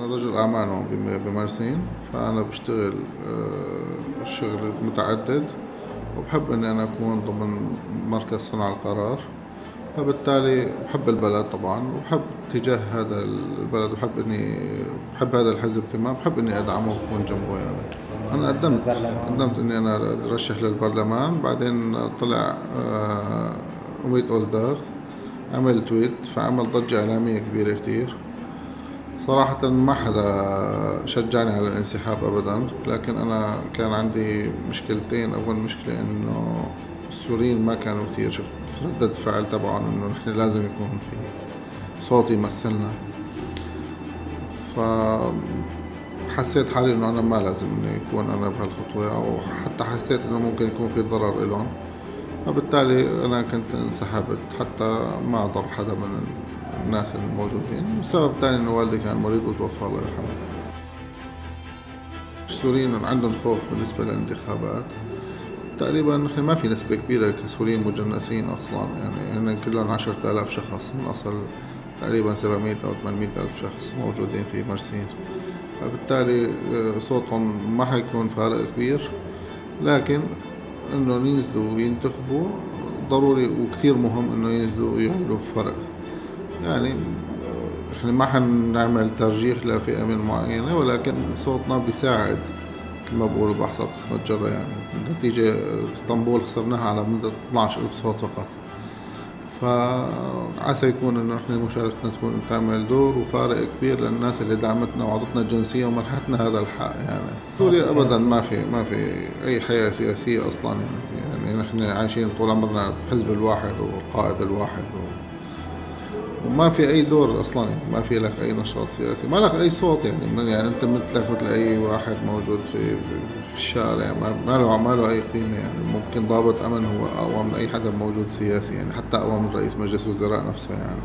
أنا رجل أعمال هون بم- بمرسين فأنا بشتغل آه، شغل متعدد وبحب إني أنا أكون ضمن مركز صنع القرار. فبالتالي بحب البلد طبعا وبحب اتجاه هذا البلد وبحب إني بحب هذا الحزب كمان بحب إني أدعمه وأكون جنبه يعني. أنا قدمت قدمت إني أنا ارشح للبرلمان بعدين طلع آه، أميد أوزداغ عمل تويت فعمل ضجة إعلامية كبيرة كتير. صراحة ما حدا شجعني على الانسحاب أبدا لكن أنا كان عندي مشكلتين. أول مشكلة إنه السوريين ما كانوا كتير شفت ردة فعل تبعهم إنه نحن لازم يكون في صوت يمثلنا. فحسيت حالي إنه أنا ما لازم يكون أنا بهالخطوة أو حتى حسيت إنه ممكن يكون في ضرر إلهم. فبالتالي أنا كنت انسحبت حتى ما أضر حدا من الناس الموجودين. والسبب الثاني إنه والدي كان مريض وتوفى الله يرحمه. السوريين عندهم خوف بالنسبة للانتخابات. تقريبا نحن ما في نسبة كبيرة كسوريين مجنسين أصلا. يعني هن كلهم عشرة آلاف شخص من أصل تقريبا 700 أو 800 ألف شخص موجودين في مرسين. فبالتالي آه، صوتهم ما حيكون فارق كبير. لكن إنه ينزلوا وينتخبوا ضروري وكثير مهم إنه ينزلوا ويعملوا فرق. يعني آه، إحنا ما حنعمل ترجيح لفئة من معينة ولكن صوتنا بيساعد. مثل ما بقولوا بحصل قسمة جرة يعني. النتيجة إسطنبول خسرناها على مدة 12 ألف صوت فقط. فعسى يكون إنه إحنا مشاركتنا تكون تعمل دور وفارق كبير للناس اللي دعمتنا وعطتنا الجنسية ومنحتنا هذا الحق يعني. سوريا ابدا ما في ما في أي حياة سياسية أصلا يعني, يعني نحن عايشين طول عمرنا بحزب الواحد والقائد الواحد و وما في أي دور أصلا يعني ما في لك أي نشاط سياسي ما لك أي صوت يعني يعني أنت مثلك مثل أي واحد موجود في في, الشارع ما, ما له ما له أي قيمة يعني ممكن ضابط أمن هو أقوى من أي حدا موجود سياسي يعني حتى أقوى من رئيس مجلس وزراء نفسه يعني.